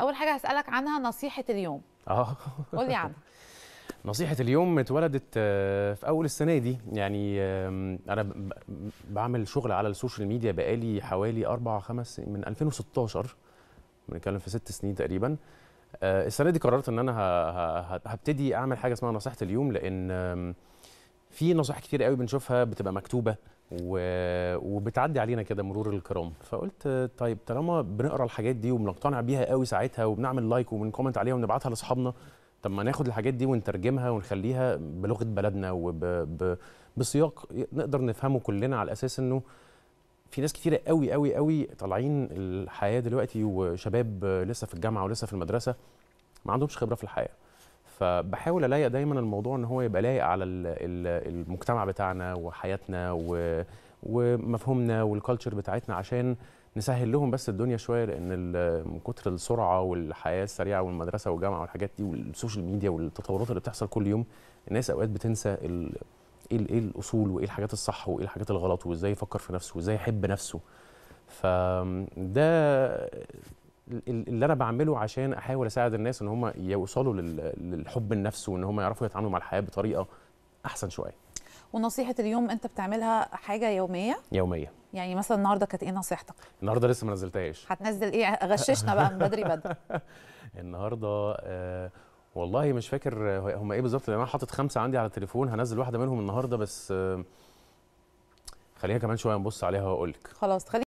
أول حاجة هسألك عنها نصيحة اليوم. آه. قول لي عنها. نصيحة اليوم اتولدت آه، في أول السنة دي. يعني أنا بعمل شغل على ال social media بقالي حوالي أربع خمس من 2016 بنتكلم في ست سنين تقريبا. آه، السنة دي قررت إن أنا هبتدي أعمل حاجة اسمها نصيحة اليوم لأن في نصائح كتير قوي بنشوفها بتبقى مكتوبة و- وبتعدي علينا كده مرور الكرام. فقلت طيب طالما بنقرأ الحاجات دي وبنقتنع بيها قوي ساعتها وبنعمل like وبن comment عليها ونبعتها لأصحابنا طب ما ناخد الحاجات دي ونترجمها ونخليها بلغة بلدنا وبسياق نقدر نفهمه كلنا على أساس إنه في ناس كتيرة قوي قوي قوي طالعين الحياة دلوقتي وشباب لسه في الجامعة ولسه في المدرسة ما عندهمش خبرة في الحياة. فبحاول ألاقي دايما الموضوع إن هو يبقى لايق على ال- ال- المجتمع بتاعنا وحياتنا ومفهومنا والكالتشر بتاعتنا عشان نسهل لهم بس الدنيا شوية لأن من كتر السرعة والحياة السريعة والمدرسة والجامعة والحاجات دي وال social media والتطورات اللي بتحصل كل يوم الناس أوقات بتنسى إيه إيه الأصول وإيه الحاجات الصح وإيه الحاجات الغلط وإزاي يفكر في نفسه وإزاي يحب نفسه. فده اللي أنا بعمله عشان أحاول أساعد الناس إن هم يوصلوا لل- للحب النفس وإن هم يعرفوا يتعاملوا مع الحياة بطريقة أحسن شوية. ونصيحة اليوم أنت بتعملها حاجة يومية؟ يومية. يعني مثلا النهارده كانت إيه نصيحتك؟ النهارده لسه ما نزلتهاش. هتنزل إيه؟ غششنا بقى من بدري بدري. النهارده آه والله مش فاكر هم إيه بالظبط لأن أنا حاطط خمسة عندي على التليفون هنزل واحدة منهم النهارده بس آه خلينا كمان شوية نبص عليها واقول لك خلاص خلي